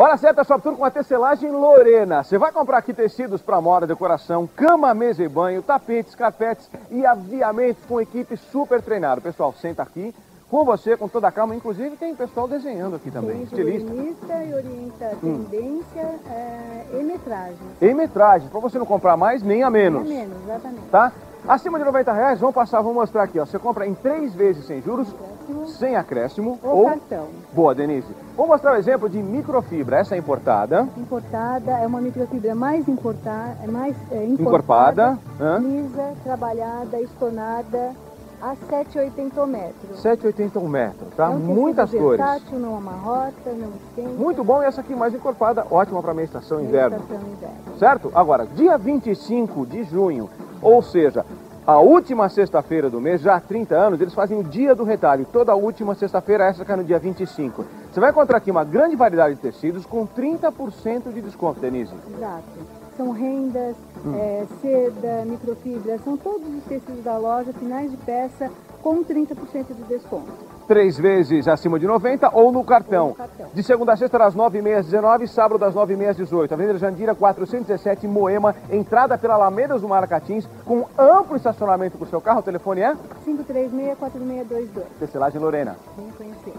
Hora certa, Shop Tour com a tecelagem Lorena. Você vai comprar aqui tecidos para moda, decoração, cama, mesa e banho, tapetes, carpetes e aviamentos com equipe super treinada. Pessoal, senta aqui com você, com toda a calma. Inclusive tem pessoal desenhando aqui também, Tem estilista. violinista e orienta Hum. tendência é, e metragem. Em metragem, para você não comprar mais nem a menos. É menos, exatamente. Tá? Acima de 90 reais, vamos passar, vamos mostrar aqui. Ó. Você compra em três vezes sem juros, Próximo, sem acréscimo o cartão. Boa, Denise. Vou mostrar o exemplo de microfibra. Essa é importada, Importada, é uma microfibra mais importada, é mais é, encorpada, lisa, trabalhada, estonada, a 7,80 metros. 7,80 um metro, tá? É tecido Muitas cores. versátil, não amarrota, não esquenta. Muito bom e essa aqui mais encorpada, ótima para minha estação inverno. Estação inverno. Certo? Agora, dia 25 de junho, ou seja, a última sexta-feira do mês, já há 30 anos, eles fazem o dia do retalho. Toda última sexta-feira, essa cai no dia 25. Você vai encontrar aqui uma grande variedade de tecidos com 30% de desconto, Denise. Exato. São rendas, Hum. é, seda, microfibra, são todos os tecidos da loja, finais de peça, com 30% de desconto. Três vezes acima de 90 ou no cartão. Ou no cartão. De segunda a sexta, das 9h30 às 19 sábado das 9h30 às 18 Avenida Jandira, 417, Moema, entrada pela Alameda do Maracatins, com amplo estacionamento para o seu carro. O telefone é 536-4622. Tecelagem Lorena. Vem conhecer.